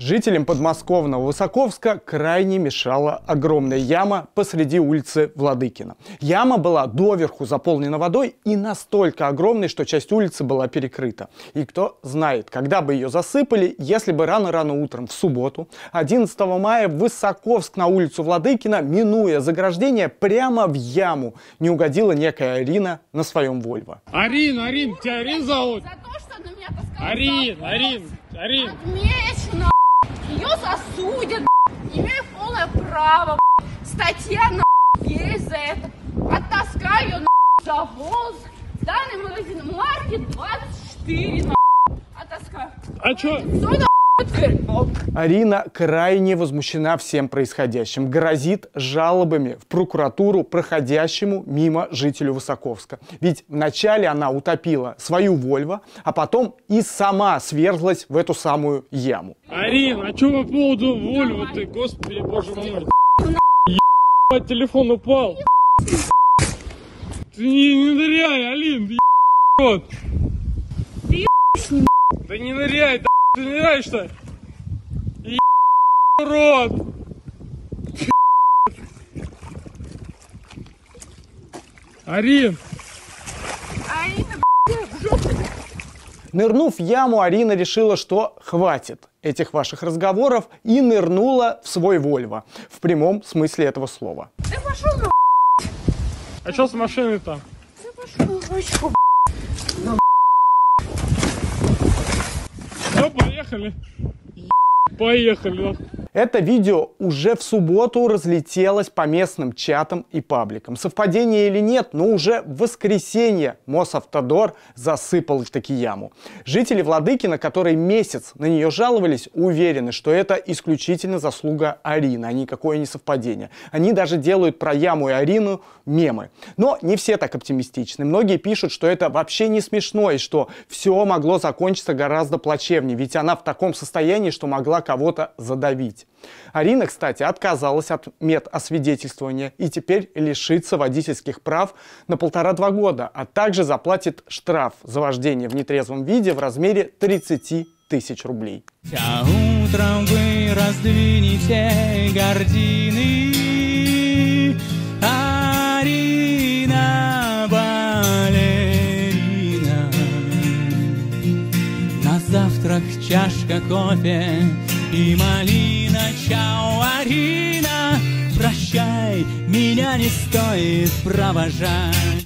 Жителям подмосковного Высоковска крайне мешала огромная яма посреди улицы Владыкина. Яма была доверху заполнена водой и настолько огромной, что часть улицы была перекрыта. И кто знает, когда бы ее засыпали, если бы рано-рано утром в субботу, 11 мая, в Высоковск на улицу Владыкина, минуя заграждение, прямо в яму не угодила некая Арина на своем Вольво. Арин, Арин, тебя Арин зовут? За то, что на меня таскал Арин, Арин, Арин. Отмечено, ее засудят, имею полное право, статья на есть за это. Оттаскаю ее за волос, данный магазин марки 24 на оттаскаю. А чё? Арина крайне возмущена всем происходящим, грозит жалобами в прокуратуру проходящему мимо жителю Высоковска. Ведь вначале она утопила свою Вольво, а потом и сама сверзлась в эту самую яму. Арин, а чё по поводу Вольво ты, господи, боже мой. Ебать, телефон упал. Ты не, не ныряй, Алин, ты рот. Да не ныряй, да ты ныряешь-то. рот. Арин, Нырнув в яму, Арина решила, что хватит этих ваших разговоров и нырнула в свой Вольво. В прямом смысле этого слова. Ты пошел на а чё с машиной-то? ты пошел очко. Ну, поехали. Поехали. Это видео уже в субботу разлетелось по местным чатам и пабликам. Совпадение или нет, но уже в воскресенье Мосавтодор засыпал таки яму. Жители Владыкина, которые месяц на нее жаловались, уверены, что это исключительно заслуга Арины, а никакое не совпадение. Они даже делают про яму и Арину мемы. Но не все так оптимистичны. Многие пишут, что это вообще не смешно и что все могло закончиться гораздо плачевнее, ведь она в таком состоянии, что могла кого-то задавить. Арина, кстати, отказалась от медосвидетельствования и теперь лишится водительских прав на полтора-два года, а также заплатит штраф за вождение в нетрезвом виде в размере 30 тысяч рублей. А утром вы раздвинете гордины, Арина балерина. На завтрак чашка кофе и малина, чао, Арина, прощай, меня не стоит провожать.